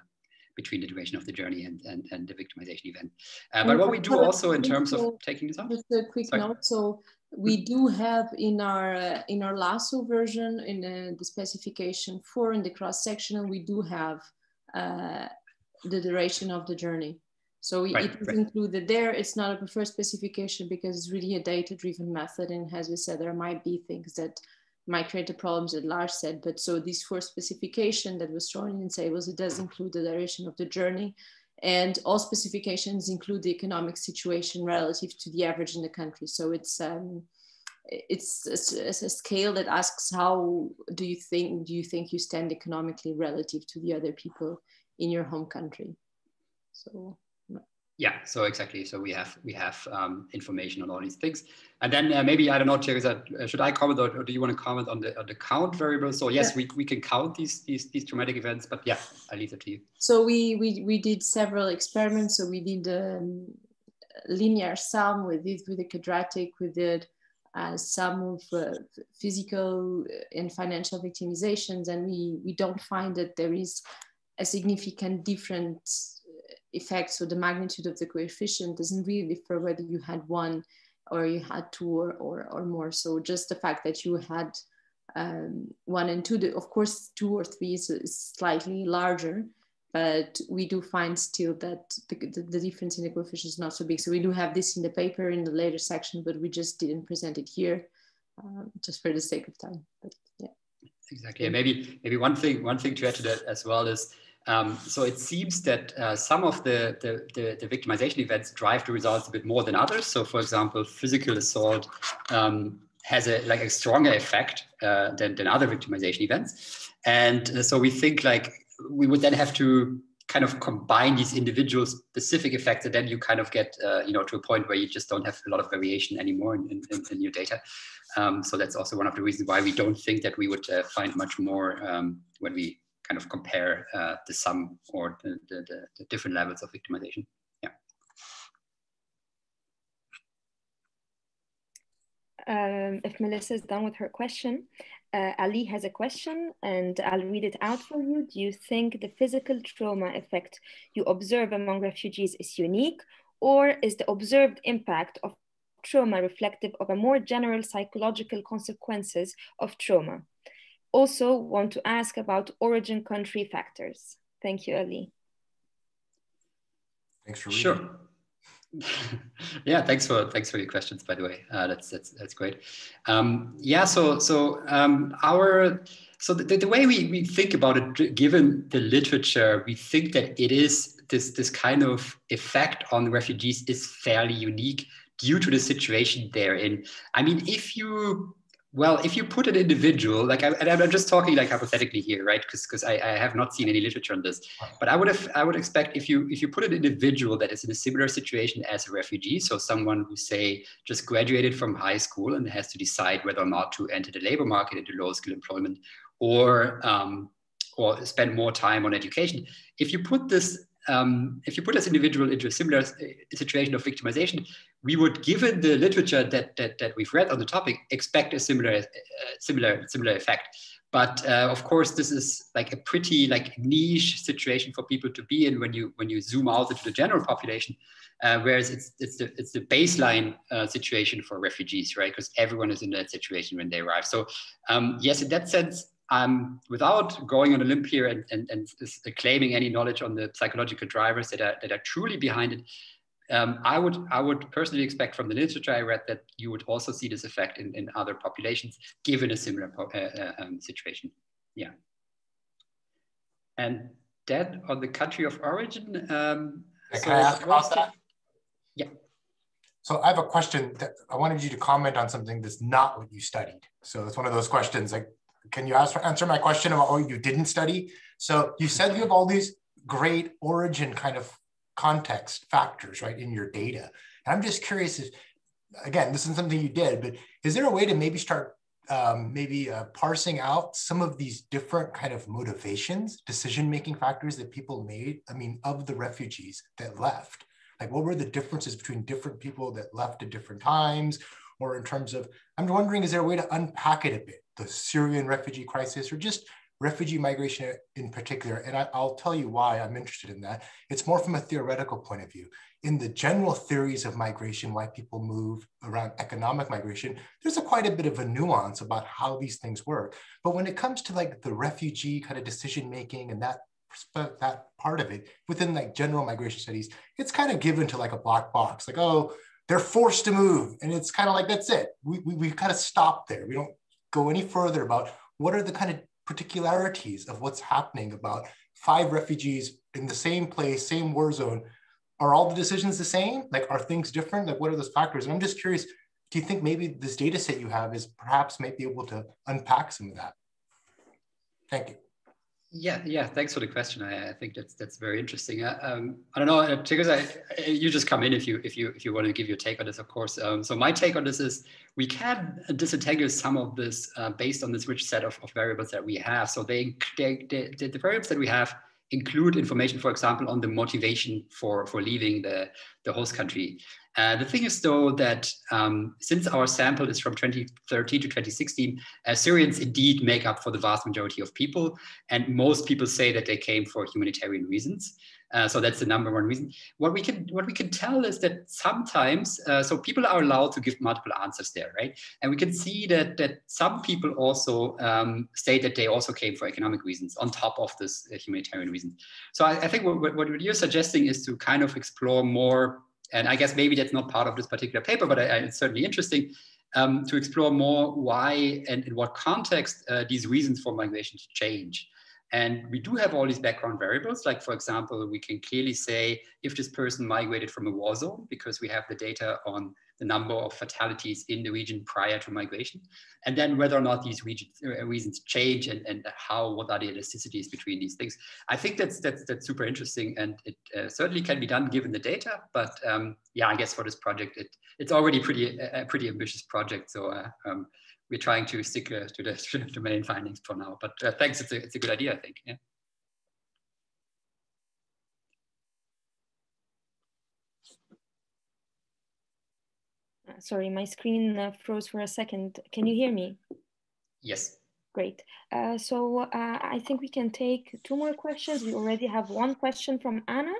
between the duration of the journey and, and, and the victimization event. Uh, but what we do also in terms of taking this off. Just a quick Sorry. note. So we do have in our uh, in our lasso version in uh, the specification for in the cross sectional we do have uh, the duration of the journey. So right, it is right. included there. It's not a preferred specification because it's really a data-driven method. And as we said, there might be things that might create the problems that Lars said. But so this first specification that was thrown in tables, it does include the duration of the journey. And all specifications include the economic situation relative to the average in the country. So it's um, it's a, a, scale that asks how do you think do you think you stand economically relative to the other people in your home country. So yeah, so exactly. So we have we have um, information on all these things, and then uh, maybe I don't know, Teresa, uh, should I comment or, or, do you want to comment on the on the count variable? So yes, yeah. we, we can count these these these traumatic events, but yeah, I leave it to you. So we we we did several experiments. So we did um, linear sum, we did with the quadratic, we did uh, some of uh, physical and financial victimizations, and we we don't find that there is a significant different uh, effect. So the magnitude of the coefficient doesn't really differ whether you had one or you had two or, or, or more. So just the fact that you had um, one and two, of course, two or three is, is, slightly larger, but we do find still that the, the, the, difference in the coefficient is not so big. So we do have this in the paper in the later section, but we just didn't present it here um, just for the sake of time. But yeah. Exactly. Yeah, maybe maybe one thing one thing to add to that as well is um, so it seems that uh, some of the, the, the, the, victimization events drive the results a bit more than others. So for example, physical assault um, has a like a stronger effect uh, than, than other victimization events. And uh, so we think like we would then have to kind of combine these individual specific effects and then you kind of get uh, you know to a point where you just don't have a lot of variation anymore in, in, in your data um, so that's also one of the reasons why we don't think that we would uh, find much more um, when we kind of compare uh, the sum or the, the, the, different levels of victimization. Yeah. Um, if Melissa is done with her question, Uh, Ali has a question and I'll read it out for you. Do you think the physical trauma effect you observe among refugees is unique or is the observed impact of trauma reflective of a more general psychological consequences of trauma? Also want to ask about origin country factors. Thank you, Ali. Thanks for reading. Sure. Yeah, thanks for thanks for your questions. By the way, uh, that's that's that's great. Um, yeah, so so um, our so the, the way we, we think about it, given the literature, we think that it is this this kind of effect on refugees is fairly unique due to the situation they're in. I mean, if you well, if you put an individual, like I, I'm just talking like hypothetically here, right? Because because I, I have not seen any literature on this, but I would have I would expect if you if you put an individual that is in a similar situation as a refugee, so someone who say just graduated from high school and has to decide whether or not to enter the labor market into low skill employment or um, or spend more time on education. If you put this um, if you put this individual into a similar uh, situation of victimization, we would, given the literature that, that, that we've read on the topic, expect a similar, uh, similar, similar effect. But uh, of course, this is like a pretty like niche situation for people to be in when you when you zoom out into the general population. Uh, whereas it's it's the it's the baseline uh, situation for refugees, right? Because everyone is in that situation when they arrive. So um, yes, in that sense, um, without going on a limb here and, and, and claiming any knowledge on the psychological drivers that are, that are truly behind it, um, I would I would personally expect from the literature I read that you would also see this effect in, in other populations given a similar uh, uh, um, situation. Yeah. And that on the country of origin. Um, Can so I ask about that? Yeah. So I have a question that I wanted you to comment on something that's not what you studied. So it's one of those questions like can you ask, answer my question about what you didn't study? So you said you have all these great origin kind of context factors, right, in your data. And I'm just curious if, again, this isn't something you did, but is there a way to maybe start um, maybe uh, parsing out some of these different kind of motivations, decision-making factors that people made, I mean, of the refugees that left? Like what were the differences between different people that left at different times or in terms of, I'm wondering, is there a way to unpack it a bit? The Syrian refugee crisis or just refugee migration in particular. And I, will tell you why I'm interested in that. It's more from a theoretical point of view. In the general theories of migration, why people move around economic migration, there's a quite a bit of a nuance about how these things work. But when it comes to like the refugee kind of decision making and that that part of it within like general migration studies, it's kind of given to like a black box, like, oh, they're forced to move. And it's kind of like, that's it. We, we, we kind of stop there. We don't go any further about what are the kind of particularities of what's happening about five refugees in the same place, same war zone. Are all the decisions the same? Like, are things different? Like, what are those factors? And I'm just curious, do you think maybe this data set you have is perhaps might be able to unpack some of that? Thank you. Yeah, yeah. Thanks for the question. I, I think that's that's very interesting. Uh, um, I don't know, because uh, I, you just come in if you if you if you want to give your take on this, of course. Um, so my take on this is we can disentangle some of this uh, based on this rich set of, of variables that we have. So they, they, they the variables that we have include information, for example, on the motivation for for leaving the the host country. Uh, the thing is, though, that um, since our sample is from 2013 to 2016, uh, Syrians indeed make up for the vast majority of people. And most people say that they came for humanitarian reasons. Uh, so that's the number one reason. What we can what we can tell is that sometimes, uh, so people are allowed to give multiple answers there, right? And we can see that that some people also um, state that they also came for economic reasons on top of this uh, humanitarian reason. So I, I think what, what you're suggesting is to kind of explore more and I guess maybe that's not part of this particular paper, but I, I, it's certainly interesting um, to explore more why and in what context uh, these reasons for migration change. And we do have all these background variables. Like, for example, we can clearly say if this person migrated from a war zone because we have the data on the number of fatalities in the region prior to migration, and then whether or not these regions, uh, reasons change and, and how, what are the elasticities between these things. I think that's, that's, that's super interesting and it uh, certainly can be done given the data, but um, yeah, I guess for this project, it, it's already pretty, a, pretty ambitious project. So uh, um, we're trying to stick uh, to, the, to the main findings for now, but uh, thanks, it's a, it's a good idea, I think, yeah. sorry, my screen uh, froze for a second. Can you hear me? Yes. Great. Uh, so uh, I think we can take two more questions. We already have one question from Anna.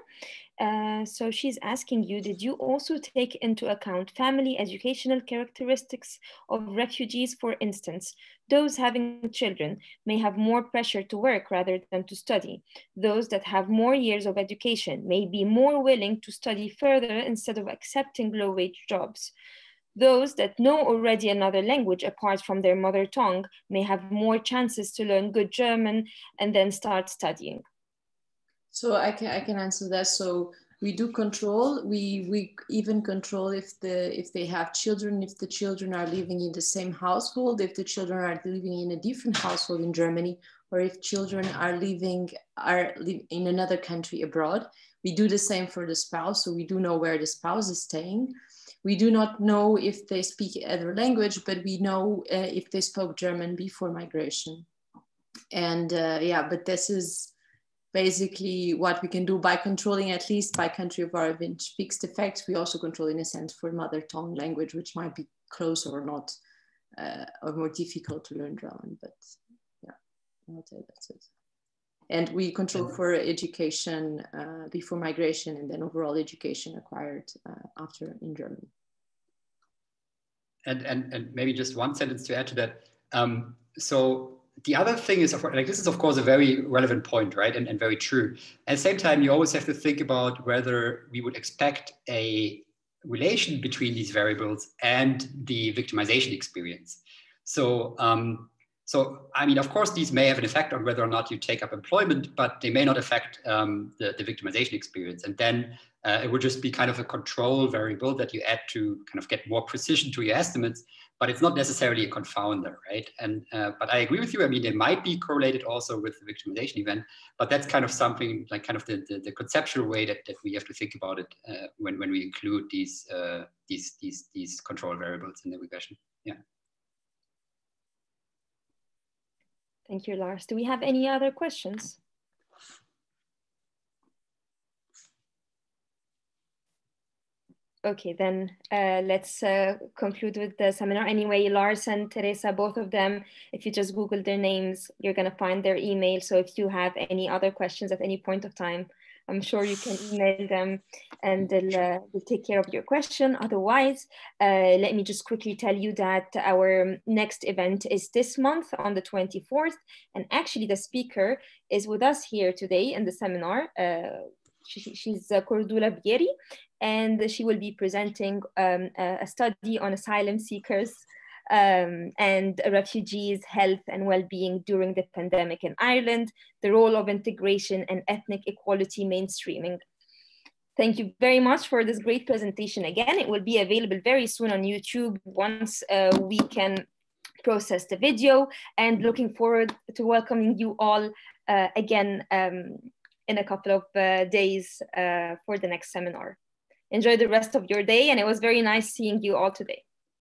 Uh, so she's asking you, did you also take into account family educational characteristics of refugees? For instance, those having children may have more pressure to work rather than to study. Those that have more years of education may be more willing to study further instead of accepting low wage jobs. Those that know already another language apart from their mother tongue may have more chances to learn good German and then start studying. So I can, I can answer that. So we do control, we, we even control if, the, if they have children, if the children are living in the same household, if the children are living in a different household in Germany, or if children are living are in another country abroad. We do the same for the spouse, so we do know where the spouse is staying. We do not know if they speak other language, but we know uh, if they spoke German before migration. And uh, yeah, but this is basically what we can do by controlling at least by country of origin fixed effects. We also control in a sense for mother tongue language, which might be close or not, uh, or more difficult to learn German, but yeah, I'll say that's it and we control for education uh, before migration and then overall education acquired uh, after in Germany. And, and, and maybe just one sentence to add to that. Um, so the other thing is, like this is of course a very relevant point, right? And, and very true. At the same time, you always have to think about whether we would expect a relation between these variables and the victimization experience. So um, so, I mean, of course, these may have an effect on whether or not you take up employment, but they may not affect um, the, the, victimization experience. And then uh, it would just be kind of a control variable that you add to kind of get more precision to your estimates, but it's not necessarily a confounder, right? And uh, but I agree with you. I mean, they might be correlated also with the victimization event, but that's kind of something like kind of the, the, the conceptual way that, that we have to think about it uh, when, when we include these, uh, these, these, these control variables in the regression. Yeah. Thank you, Lars. Do we have any other questions? Okay, then uh, let's uh, conclude with the seminar. Anyway, Lars and Teresa, both of them, if you just Google their names, you're gonna find their email. So if you have any other questions at any point of time, I'm sure you can email them and they'll, uh, they'll take care of your question. Otherwise, uh, let me just quickly tell you that our next event is this month on the 24th. And actually the speaker is with us here today in the seminar. Uh, she, she's uh, Cordula Bieri, and she will be presenting um, a study on asylum seekers um, and refugees' health and well-being during the pandemic in Ireland, the role of integration and ethnic equality mainstreaming. Thank you very much for this great presentation again. It will be available very soon on YouTube once uh, we can process the video and looking forward to welcoming you all uh, again um, in a couple of uh, days uh, for the next seminar. Enjoy the rest of your day and it was very nice seeing you all today.